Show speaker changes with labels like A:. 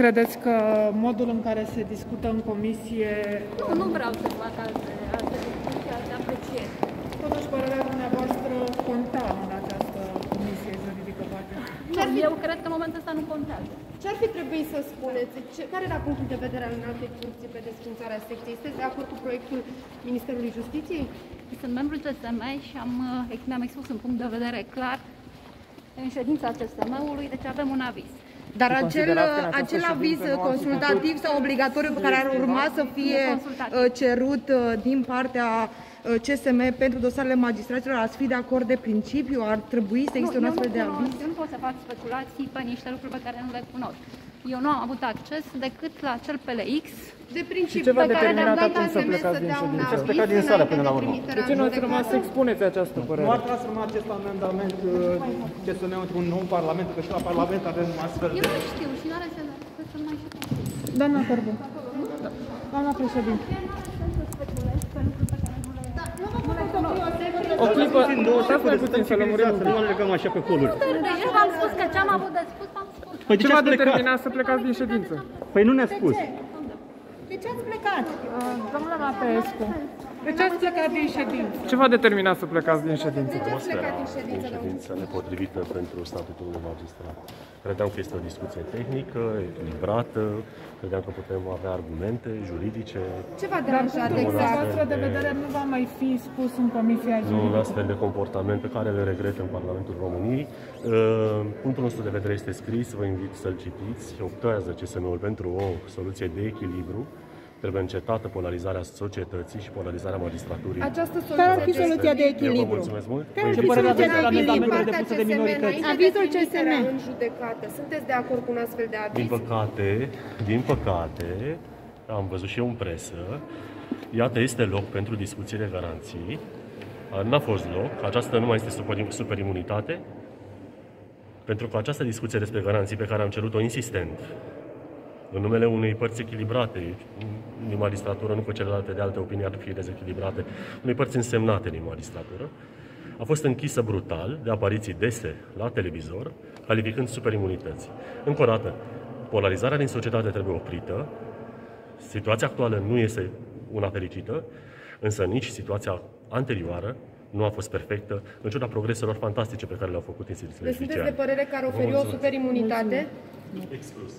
A: credeți că modul în care se discută în comisie...
B: Nu, nu vreau să fac alte, alte discuții, alte aprecieri.
A: Totuși, părerea dumneavoastră conta în această comisie juridică, poate?
B: Eu cred că în momentul ăsta nu contează.
C: Ce ar fi trebuit să spuneți? Ce, care era punctul de vedere al înaltei curții pe desfințarea secției? Sunteți de acord cu proiectul Ministerului Justiției?
B: Sunt membru CSM și am, uh, mi-am expus un punct de vedere clar în ședința CSM-ului, deci avem un aviz.
D: Dar acel,
E: considerați că în această
D: acel
E: ședință
D: aviz
E: nu ați
D: consultativ sau obligatoriu pe care ar urma să fie
B: consultativ.
D: uh, cerut uh, din partea uh, CSM pentru dosarele magistraților, ați fi de acord de principiu? Ar trebui să existe un
B: eu,
D: astfel
B: nu
D: de
B: cunosc,
D: aviz?
B: eu nu pot să fac speculații pe niște lucruri pe care nu le cunosc. Eu nu am avut acces decât la acel PLX.
C: De principiu
E: ce v-a
C: pe care ne-am
E: determinat
C: dat
E: atunci să
C: ASM
E: plecați
C: să
E: din
C: dea un
E: ședință?
C: aviz
E: Ați plecat din sală
C: înainte
E: până la
C: de
E: urmă.
C: trimiterea
E: De ce nu ați
C: în
E: rămas să
C: judecată?
E: expuneți această
F: Nu
E: părere?
F: ar transforma acest amendament uh, ce să ne într-un nou parlament, că și la parlament avem astfel
B: Eu
F: de...
B: nu știu și nu are sens să- să mai și spun.
A: Doamna Cărbu. Doamna președinte.
E: O clipă, stați mai puțin să lămurim un
F: Să
E: pic.
F: nu legăm așa pe coluri.
B: Deci eu v-am spus că ce am avut de spus, v-am spus.
F: Păi de
E: Ce
F: ce
E: v-a
F: ați plecat?
E: determinat să plecați din ședință?
F: Păi nu ne-a spus.
D: De ce ați plecat?
A: Domnule Mateescu. De ce ați plecat din ședință?
E: Ce v-a determinat să plecați din ședință?
C: plecat din ședință,
G: din ședință nepotrivită pentru statutul unui magistrat. Credeam că este o discuție tehnică, echilibrată, credeam că putem avea argumente juridice,
C: Ce v-a
A: Dar
C: deranjat
A: punctul
C: exact?
A: dumneavoastră de vedere nu va mai fi spus în comisia
G: nu un
A: juridică.
G: astfel de comportament pe care le regret în Parlamentul României. Uh, Punctul nostru de vedere este scris, vă invit să-l citiți. Optează CSM-ul pentru o soluție de echilibru. Trebuie încetată polarizarea societății și polarizarea magistraturii.
C: Această
D: Care ar fi
C: soluție
D: soluția de
G: Eu vă
D: echilibru?
G: mulțumesc mult.
D: Care ar
G: Vă
D: fi
G: invit să-
D: soluția de
F: la amendamentele
D: echilibru?
F: depuse de minorități.
D: Avizul CSM.
C: în judecată. Sunteți de acord cu un astfel de aviz?
G: Din păcate, din păcate, am văzut și eu în presă, iată, este loc pentru discuții de garanții. N-a fost loc, aceasta nu mai este super, superimunitate, pentru că această discuție despre garanții pe care am cerut-o insistent, în numele unei părți echilibrate, din magistratură, nu cu celelalte de alte opinii ar fi dezechilibrate, unei părți însemnate din magistratură, a fost închisă brutal de apariții dese la televizor, calificând superimunități. Încă o dată, polarizarea din societate trebuie oprită, situația actuală nu este una fericită, însă nici situația anterioară nu a fost perfectă, în ciuda progreselor fantastice pe care le-au făcut instituțiile
C: Deci sunteți de
G: judiciare.
C: părere că ar
G: Vă
C: oferi o
G: mulțumesc.
C: superimunitate?
G: Exclus.